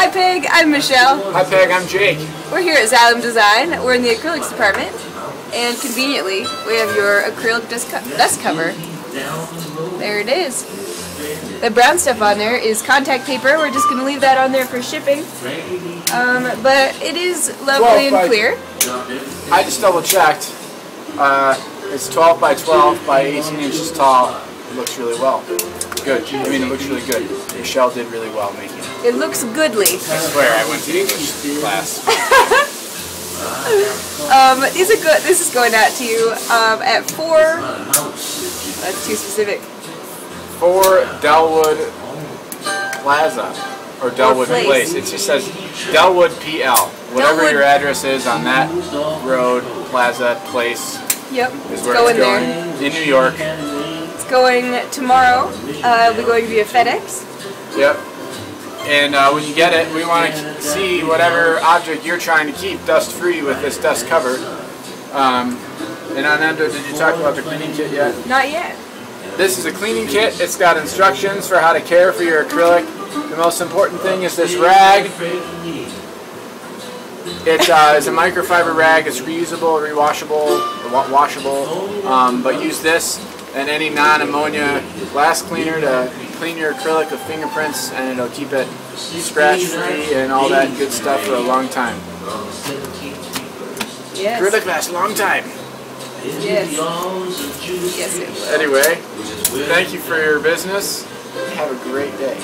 Hi Peg, I'm Michelle. Hi Peg, I'm Jake. We're here at Xylem Design. We're in the acrylics department. And conveniently, we have your acrylic dust, co cover. There it is. The brown stuff on there is contact paper. We're just going to leave that on there for shipping. Um, but it is lovely and clear. I just double checked. Uh, it's 12 by 12 by 18 inches tall. It looks really well. Good. I mean, it looks really good. Michelle did really well making it. It looks goodly. I swear, I went to English class. um, these are good. This is going out to you um, at four. That's too specific. Four Dellwood Plaza or Dellwood Place. Place. It just says Dellwood PL. Whatever Dellwood. your address is on that road, plaza, place Yep. is It's where going it's going. there. In New York. Going tomorrow. Uh, we're going via FedEx. Yep. And uh, when you get it, we want to see whatever object you're trying to keep dust-free with this dust cover. Um, and Anando, did you talk about the cleaning kit yet? Not yet. This is a cleaning kit. It's got instructions for how to care for your acrylic. The most important thing is this rag. It uh, is a microfiber rag. It's reusable, rewashable, washable. Um, but use this and any non-ammonia glass cleaner to clean your acrylic with fingerprints, and it'll keep it scratch-free and all that good stuff for a long time. Yes. Acrylic lasts a long time. Yes. Yes, it will. Anyway, thank you for your business. Have a great day.